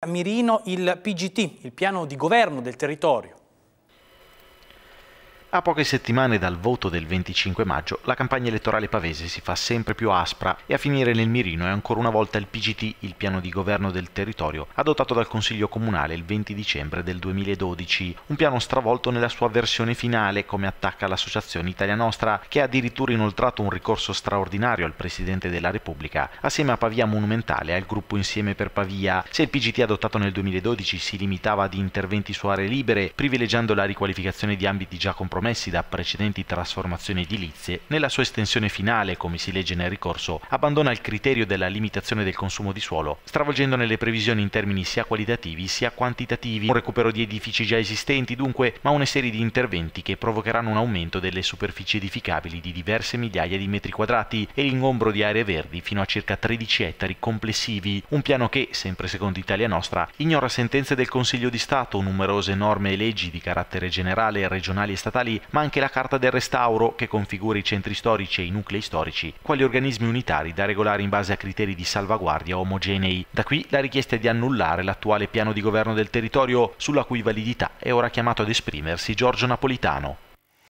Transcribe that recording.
A Mirino il PGT, il piano di governo del territorio. A poche settimane dal voto del 25 maggio, la campagna elettorale pavese si fa sempre più aspra e a finire nel mirino è ancora una volta il PGT, il piano di governo del territorio, adottato dal Consiglio Comunale il 20 dicembre del 2012. Un piano stravolto nella sua versione finale, come attacca l'associazione Italia Nostra, che ha addirittura inoltrato un ricorso straordinario al Presidente della Repubblica, assieme a Pavia Monumentale e al gruppo Insieme per Pavia. Se il PGT adottato nel 2012 si limitava ad interventi su aree libere, privilegiando la riqualificazione di ambiti già compromessi, compromessi da precedenti trasformazioni edilizie, nella sua estensione finale, come si legge nel ricorso, abbandona il criterio della limitazione del consumo di suolo, stravolgendone le previsioni in termini sia qualitativi sia quantitativi, un recupero di edifici già esistenti dunque, ma una serie di interventi che provocheranno un aumento delle superfici edificabili di diverse migliaia di metri quadrati e l'ingombro di aree verdi fino a circa 13 ettari complessivi, un piano che, sempre secondo Italia Nostra, ignora sentenze del Consiglio di Stato, numerose norme e leggi di carattere generale, regionali e statali ma anche la Carta del Restauro che configura i centri storici e i nuclei storici quali organismi unitari da regolare in base a criteri di salvaguardia omogenei. Da qui la richiesta di annullare l'attuale piano di governo del territorio sulla cui validità è ora chiamato ad esprimersi Giorgio Napolitano.